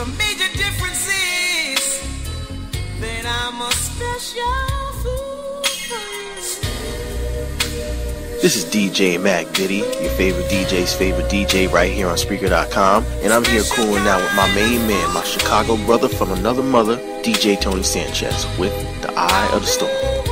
the major difference is that I'm a special. This is DJ Mac Diddy, your favorite DJ's favorite DJ right here on Spreaker.com. And I'm here cooling out with my main man, my Chicago brother from another mother, DJ Tony Sanchez, with The Eye of the Storm.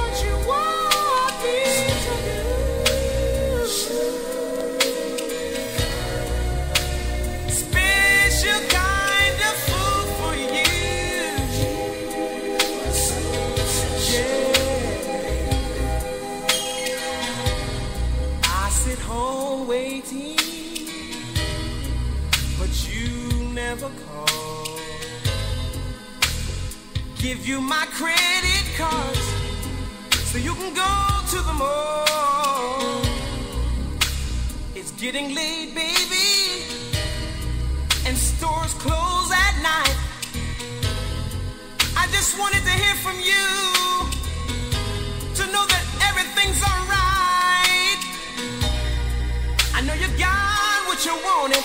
Give you my credit cards so you can go to the mall. It's getting late, baby, and stores close at night. I just wanted to hear from you to know that everything's alright. I know you got what you wanted,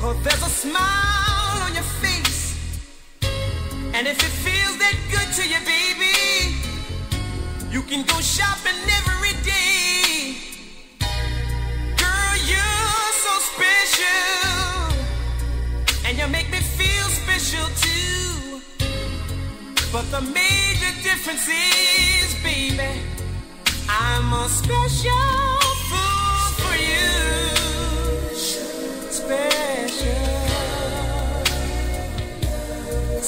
cause there's a smile. And if it feels that good to you, baby, you can go shopping every day. Girl, you're so special. And you make me feel special too. But the major difference is, baby, I'm a special fool for you. Special.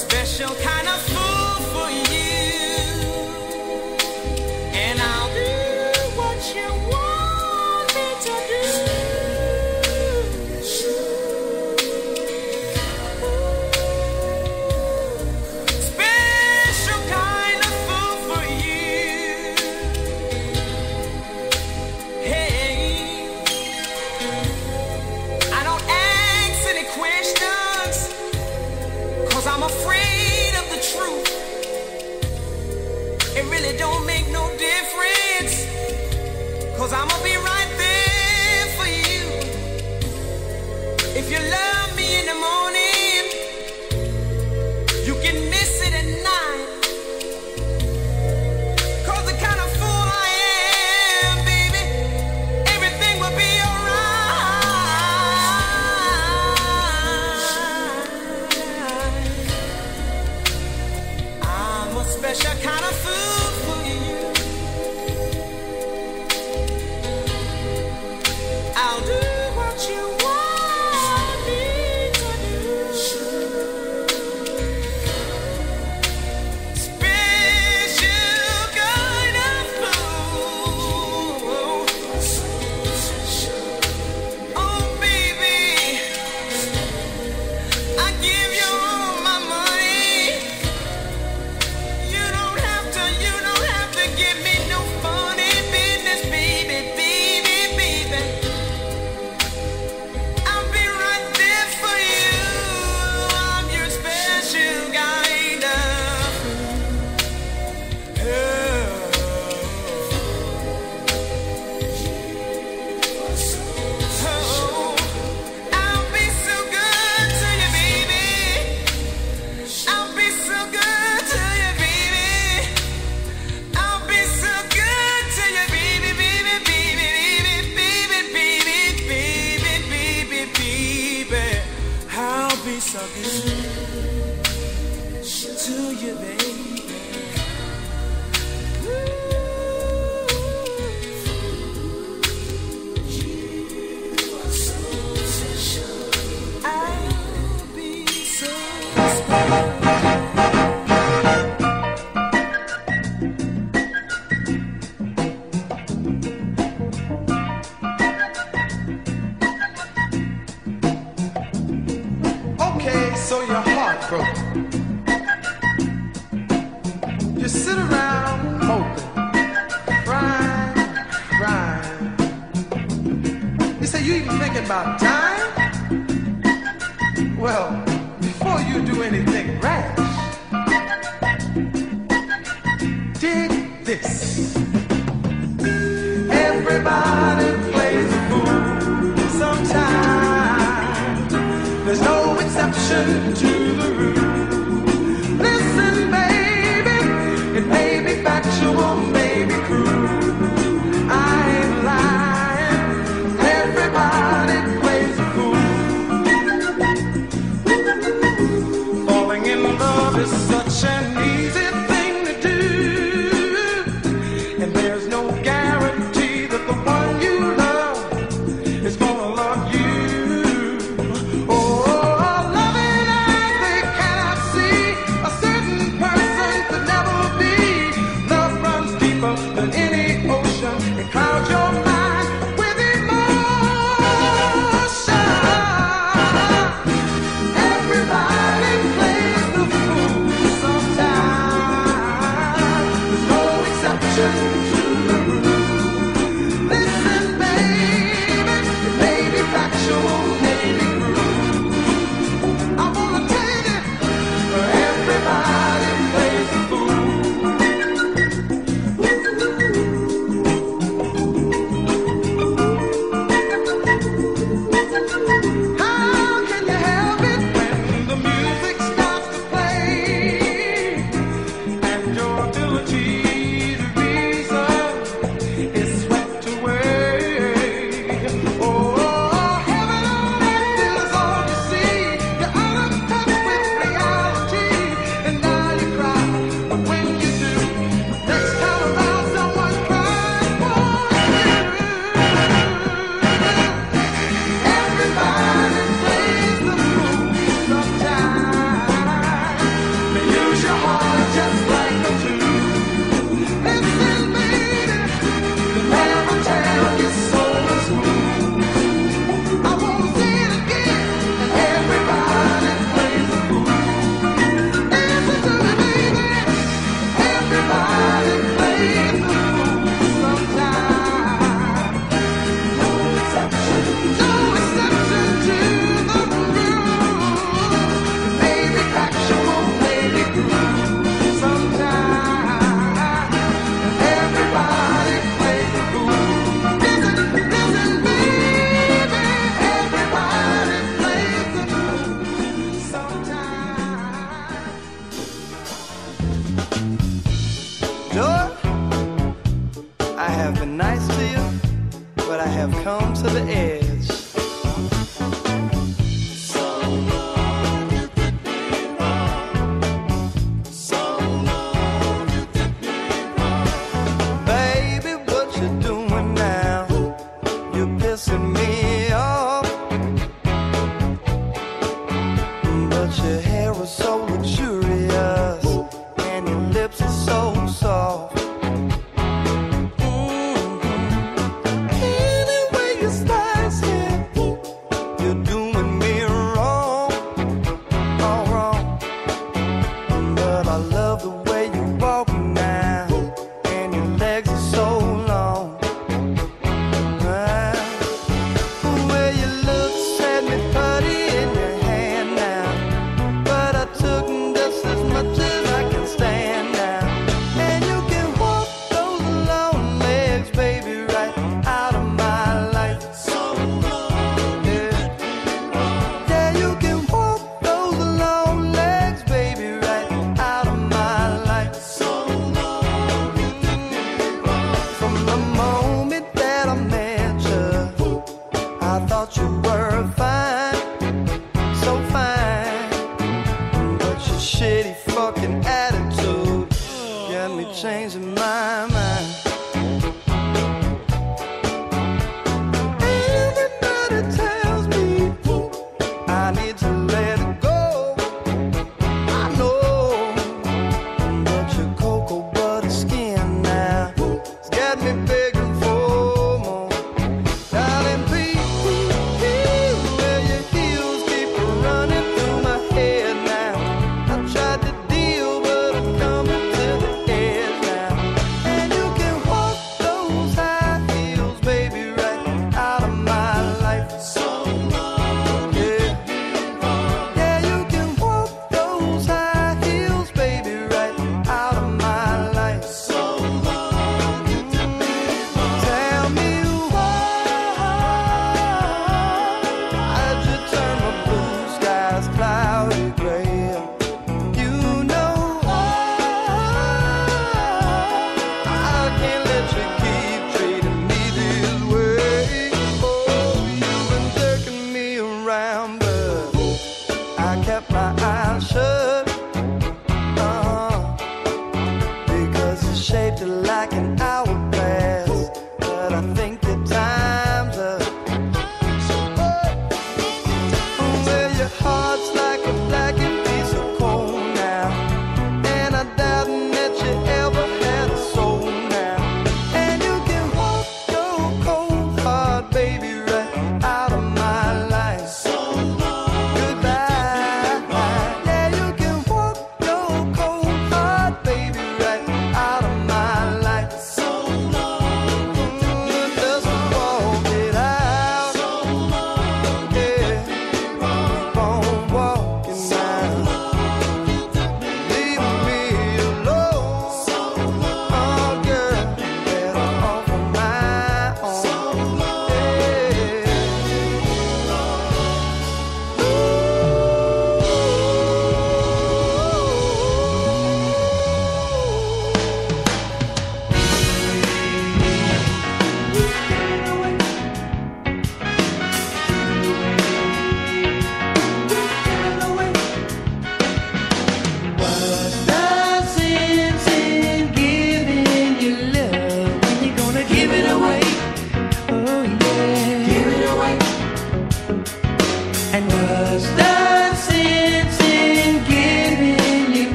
Special kind of I'm afraid of the truth. It really don't make no difference. Cause I'ma be right there for you. If you love sit around hoping, crying, crying. You say you even thinking about dying? Well, before you do anything rash, dig this. Everybody plays the fool sometimes. There's no exception those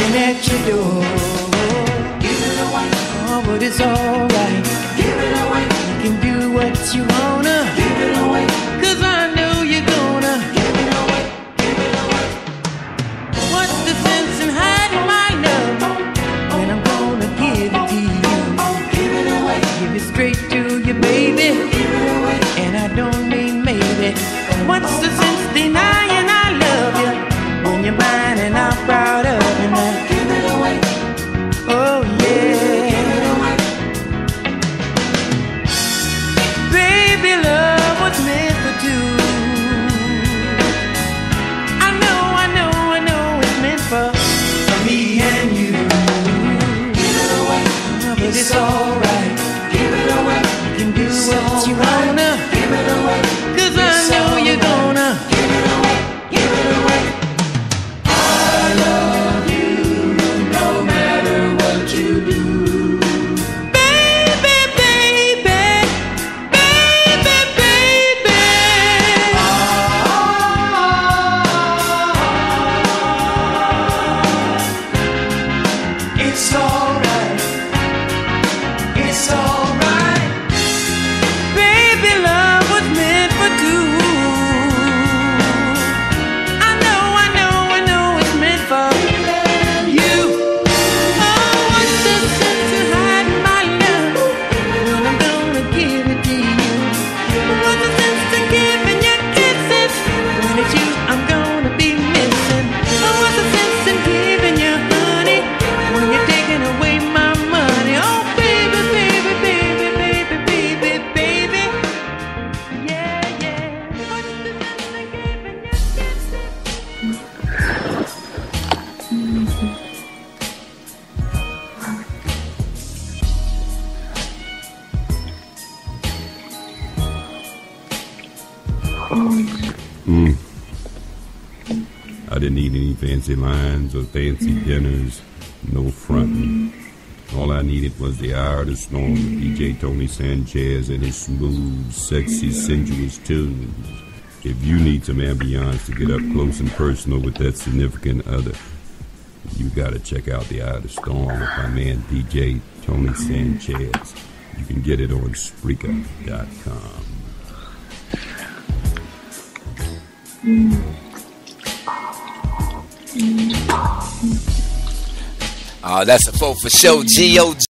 knocking at your door. Give it away. Oh, but it's alright. Give it away. You can do what you wanna. Give it away. Cause I know you're gonna. Give it away. Give it away. What's the sense in hiding my love when I'm gonna give it to you? Give it away. Give it straight to you, baby. Give it away. And I don't mean maybe. What's the sense denying I love you when you're mine? fancy lines or fancy dinners, no fronting. All I needed was the hour to storm with DJ Tony Sanchez and his smooth, sexy, sensuous tunes. If you need some ambiance to get up close and personal with that significant other, you gotta check out The Eye of the Storm with my man DJ Tony Sanchez. You can get it on Spreaker.com. Mm. Oh, that's a four for show. G O G.